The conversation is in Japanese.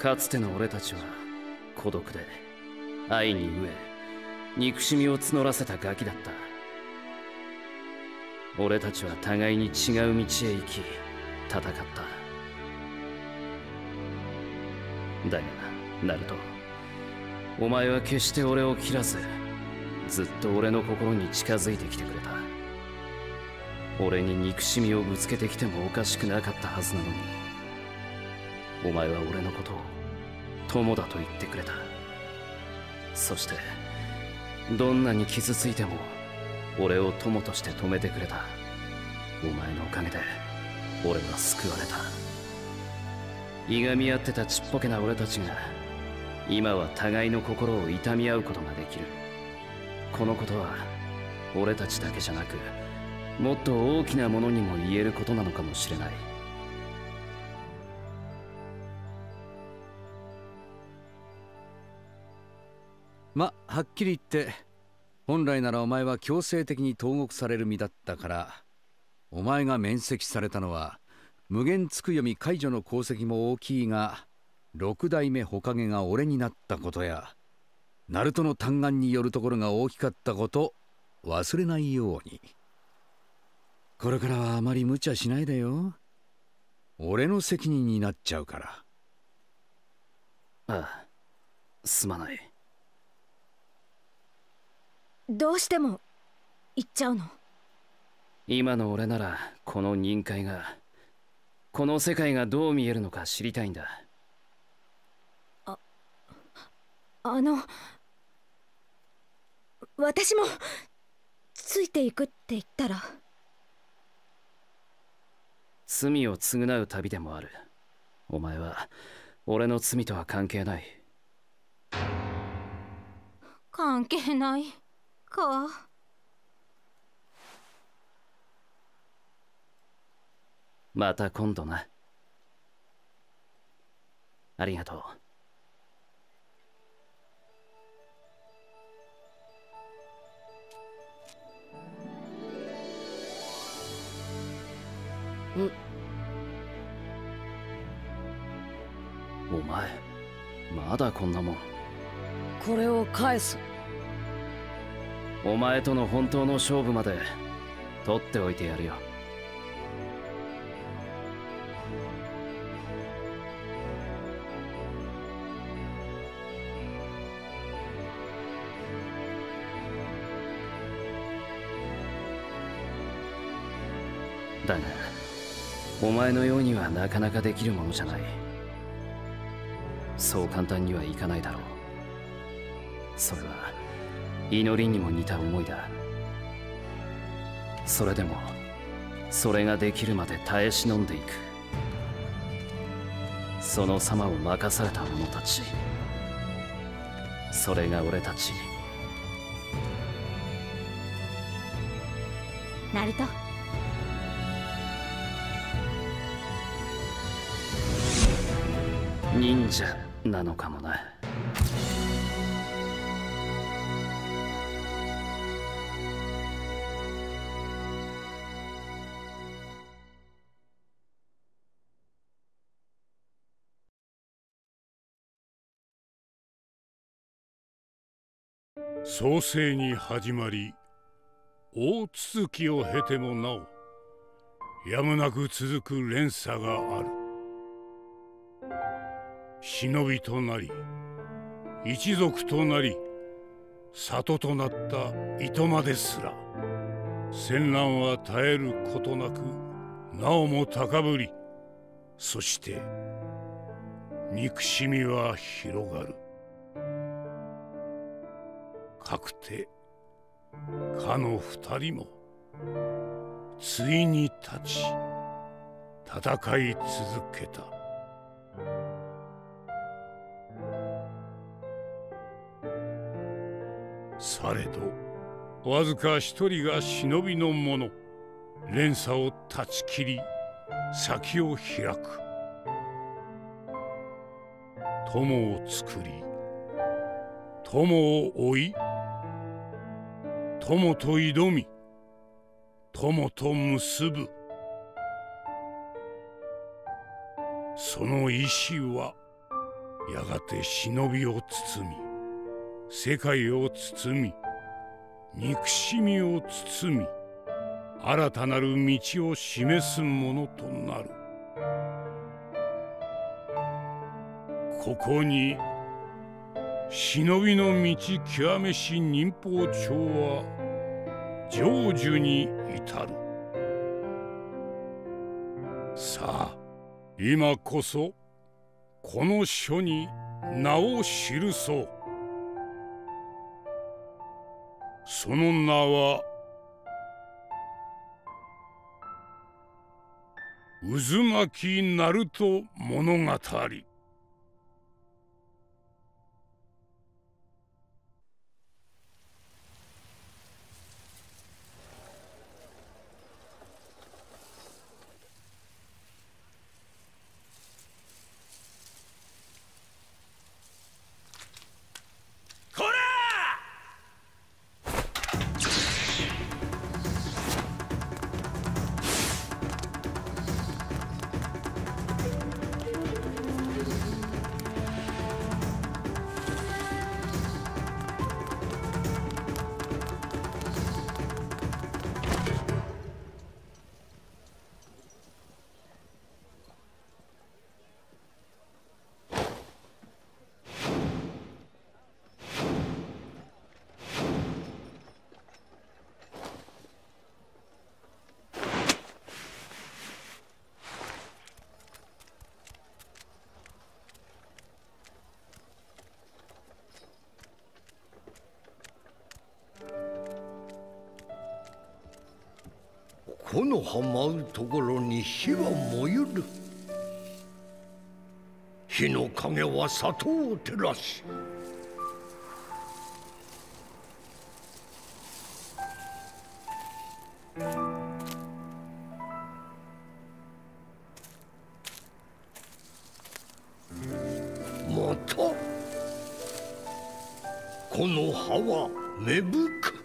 かつての俺たちは孤独で愛に飢え憎しみを募らせたガキだった。俺たちは互いに違う道へ行き戦った。だがナルトお前は決して俺を切らずずっと俺の心に近づいてきてくれた。俺に憎しみをぶつけてきてもおかしくなかったはずなのにお前は俺のことを友だと言ってくれた。そしてどんなに傷ついても俺を友として止めてくれた。お前のおかげで俺は救われた。いがみ合ってたちっぽけな俺たちが今は互いの心を痛み合うことができる。このことは俺たちだけじゃなくもっと大きなものにも言えることなのかもしれない。まはっきり言って本来ならお前は強制的に投獄される身だったからお前が免責されたのは無限つく読み解除の功績も大きいが六代目火影が俺になったことやナルトの嘆願によるところが大きかったこと忘れないように。これからはあまり無茶しないでよ。俺の責任になっちゃうから。ああすまない。どうしても行っちゃうの？今の俺ならこの任界がこの世界がどう見えるのか知りたいんだ。ああの私もついていくって言ったら？罪を償う旅でもある。お前は俺の罪とは関係ない。関係ないか。また今度な。ありがとう。お前まだこんなもん。これを返すお前との本当の勝負まで取っておいてやるよ。だがお前のようにはなかなかできるものじゃない。そう簡単にはいかないだろう。それは祈りにも似た思いだ。それでもそれができるまで耐え忍んでいく。その様を任された者たち。それが俺たち。ナルト。忍者なのかもな創世に始まり大続きを経てもなおやむなく続く連鎖がある。忍びとなり一族となり里となった糸まですら戦乱は絶えることなくなおも高ぶりそして憎しみは広がる。かくてかの二人もついに立ち戦い続けた。されどわずか一人が忍びの者連鎖を断ち切り先を開く。友を作り友を追い友と挑み友と結ぶ。その意志はやがて忍びを包み世界を包み憎しみを包み新たなる道を示すものとなる。ここに忍びの道極めし忍法帳は成就に至る。さあ今こそこの書に名を記そう。その名は渦巻きナルト物語。木の葉舞うところに火は燃ゆる。火の影は里を照らし。またこの葉は芽吹く